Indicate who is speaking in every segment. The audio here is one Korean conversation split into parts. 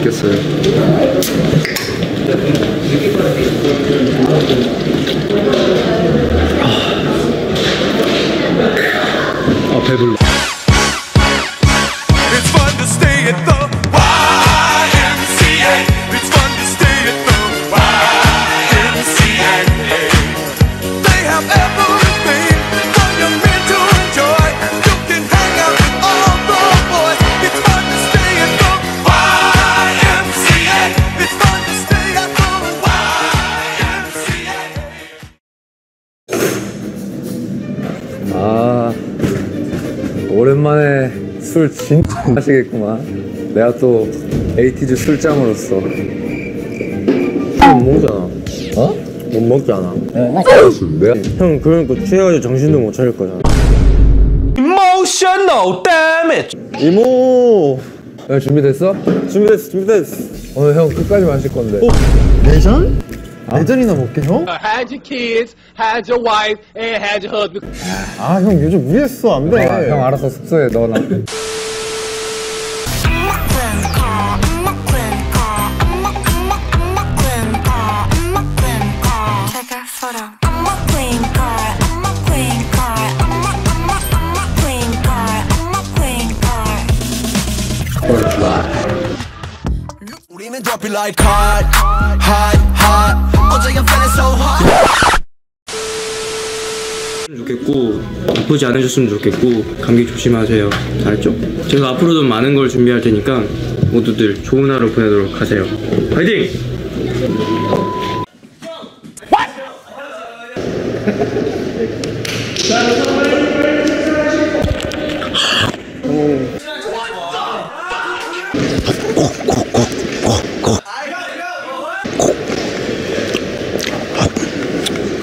Speaker 1: 바뀌었어요. 술 진짜 마시겠구만. 내가 또 에이티즈 술장으로서
Speaker 2: 못 먹잖아.
Speaker 1: 어?
Speaker 2: 못 먹잖아.
Speaker 1: 내가
Speaker 2: 형 그러니까 취해가지고 정신도 못 차릴 거잖아.
Speaker 3: Emotional damage.
Speaker 2: 이모
Speaker 1: 야, 준비됐어?
Speaker 2: 준비됐어 준비됐어.
Speaker 1: 오늘 형 끝까지 마실 건데.
Speaker 2: 내전? 내전이나 먹게 형?
Speaker 4: had your kids, had your wife, and had your husband.
Speaker 2: 아 형 요즘 무리했어 안 돼.
Speaker 1: 아, 형 알아서 숙소에 넣어놔.
Speaker 3: 우리는 drop it like hot, hot, hot. 어 제가 feeling so hot.
Speaker 5: 좋겠고 아프지 않으셨으면 좋겠고 감기 조심하세요 알았죠? 제가 앞으로도 많은 걸 준비할 테니까 모두들 좋은 하루 보내도록 하세요 파이팅!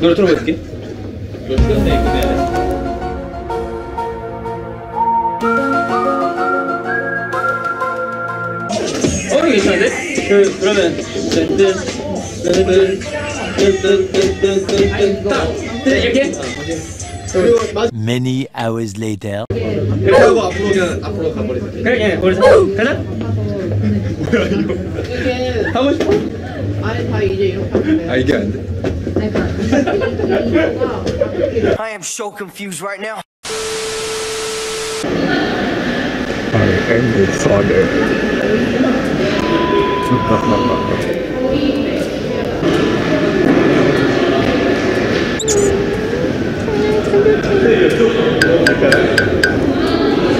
Speaker 5: 노래 틀어볼게 어 이거 괜찮은데? 그, 그러면 이렇게?
Speaker 6: Many hours later.
Speaker 5: 그래 하고 앞으로 그냥 앞으로 가버리자 그래 그냥 거기서 가자 뭐야 이거 하고 싶어?
Speaker 7: 아니 다 이제 이렇게 하면 돼.
Speaker 1: 아, 이게 안 돼.
Speaker 3: I am so confused right now.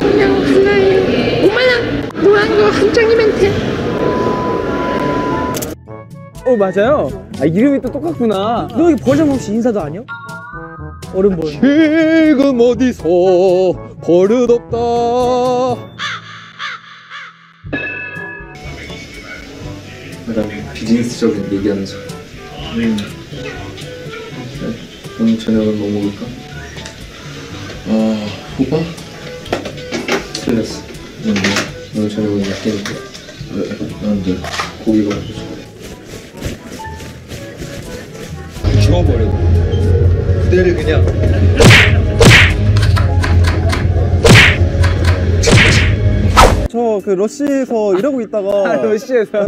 Speaker 7: 그냥 하나에 5만원 노란 거한 장님한테
Speaker 8: 어 맞아요. 아 이름이 또 똑같구나. 너 여기 버전 없이 인사도 안 해? 어른 분.
Speaker 1: 지금 어디서 버릇없다. 약간 비즈니스적인 얘기하면서. 음. 오늘 저녁은 뭐 먹을까? 아, 호박? 틀렸어. 음, 오늘 저녁은 야끼니까 왜? 나는데 고기가 없어 서 죽어버려 그대를 그냥
Speaker 2: 저 그 러시에서 일하고 있다가
Speaker 8: 러시에서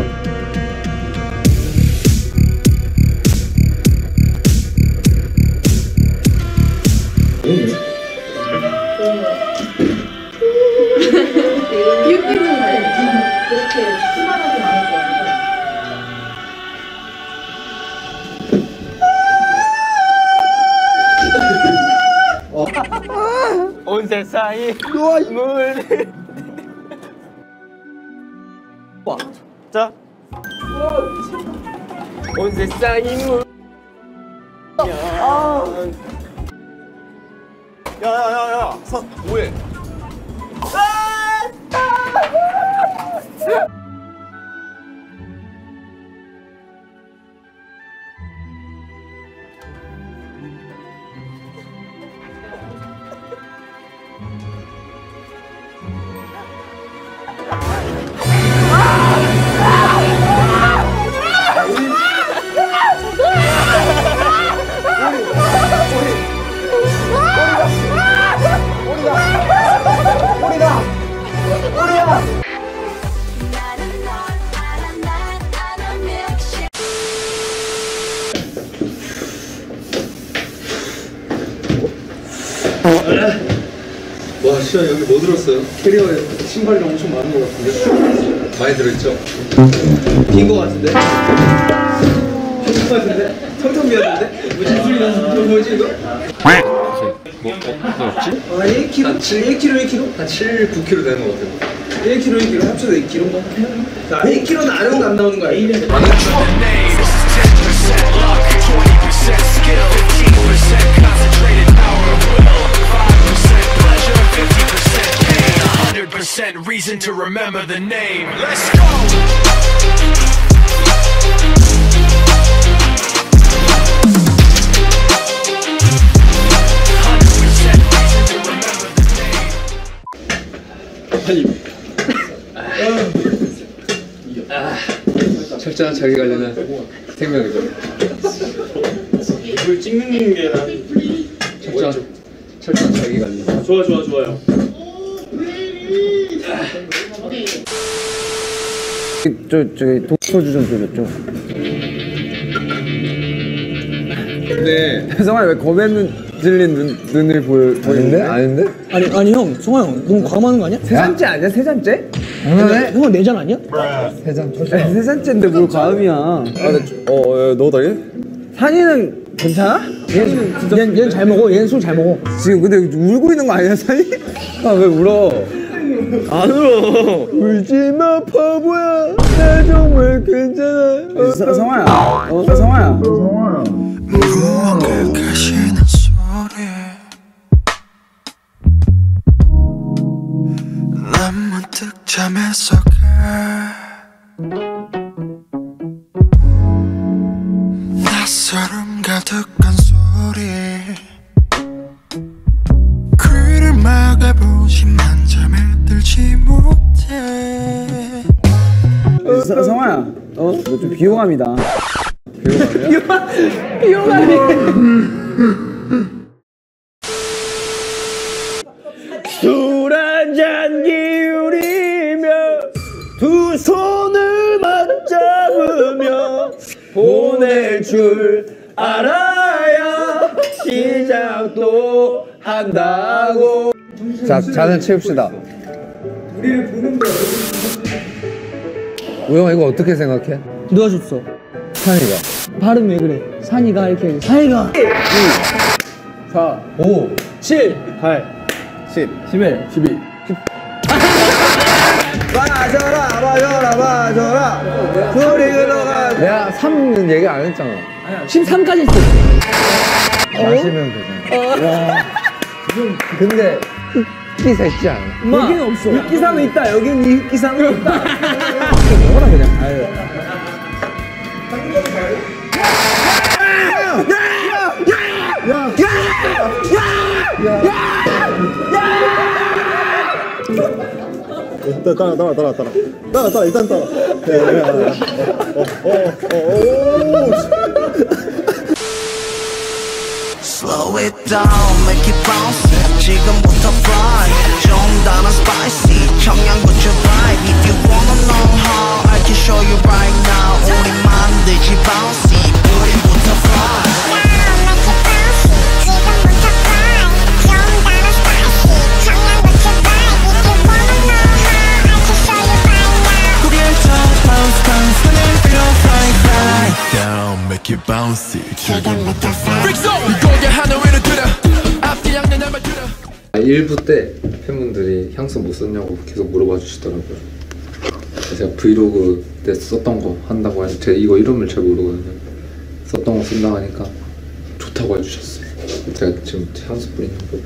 Speaker 5: 온 세상이
Speaker 2: 자.
Speaker 5: 온 세상이 물
Speaker 2: 야야야야. 뭐해?
Speaker 9: 나
Speaker 1: 와 진짜 여기 뭐 들었어요? 캐리어에 신발이 엄청 많은 것 같은데? 많이 들어있죠? 빈 것 같은데? 빈것 같은데? 텅텅 비었는데? 무슨 소리 나는 거 뭐지 이거? 뭐, 뭐? 아 1kg? 한 7, 1kg 1kg? 한 7, 9kg 되는 것 같아요 1kg 1kg 합쳐서 2kg인가? 자 1kg는 아래로 안 나오는 거 아니 에요?
Speaker 3: percent reason to remember the name. Let's go.
Speaker 1: 철저한 자기 관리는 생명이죠
Speaker 2: 이걸 찍는 게 난
Speaker 1: 철저한 철저한 자기 관리
Speaker 2: 좋아 좋아 좋아요
Speaker 8: 저 저기 독소주 좀 드렸죠.
Speaker 1: 근데
Speaker 8: 성아 왜 검에 눈 질린 눈, 눈을 보여 보이는데?
Speaker 1: 아닌데?
Speaker 6: 아니 아니 형 성화 형 너무 과감하는 거 아니야?
Speaker 8: 세 잔째 아니야? 세 잔째?
Speaker 6: 형아 형아 내잔 아니야?
Speaker 1: 세잔
Speaker 8: 네, 세 잔째인데 뭘 과음이야?
Speaker 2: 아 근데 어너 다게?
Speaker 8: 산이는 괜찮아? 얘는 진짜
Speaker 6: 얘는, 얘는 잘 먹어 얘는 술 잘 먹어
Speaker 8: 지금 근데 울고 있는 거 아니야 산이? 아 왜 울어?
Speaker 2: 안 울어
Speaker 8: 울지마 바보야. 나 정말 괜찮아 어, 서, 성아야. 어? 성아야.
Speaker 3: 무언가 가시는 소리 난 문득 잠에서 가 낯설음 가득한 소리
Speaker 8: 어? 너좀 비호감이다.
Speaker 2: 술한잔 기울이며 두 손을 맞잡으며 보낼 줄 알아야 시작도 한다고.
Speaker 1: 자 잔을 채웁시다. 우영아 이거 어떻게 생각해?
Speaker 6: 누가 줬어?
Speaker 1: 산이가.
Speaker 6: 발음 왜 그래? 산이가 이렇게 해야지. 산이가.
Speaker 1: 5
Speaker 6: 7
Speaker 8: 8
Speaker 2: 10
Speaker 8: 11 12
Speaker 2: 마셔라 마셔라 마셔라. 소리 흘러가
Speaker 1: 내가 3는 얘기 안 했잖아.
Speaker 6: 13까지 했어.
Speaker 1: 마시면 되잖아. 와. 근데 흑기 새지 않아?
Speaker 6: 여기는 없어.
Speaker 8: 흑기사는 있다. 여기는 이 흑기사는 있다. 먹어라 그냥. 아유
Speaker 10: 따라 따라 따라 따라 따라 따라 따라 일단 따라 네, 네, 네. 어어어어
Speaker 11: Slow it down, make it bounce 지금부터 fly 좀 더는 spicy 청양고추 vibe If you wanna know how I can show you right now 우리 만들지 bouncy
Speaker 12: 1부 때 팬분들이 향수 못 썼냐고 계속 물어봐 주시더라고요. 제가 브이로그 때 썼던 거 한다고 해서 제가 이거 이름을 잘 모르거든요. 썼던 거 쓴다고 하니까 좋다고 해주셨어요. 제가 지금 향수 뿌리는 거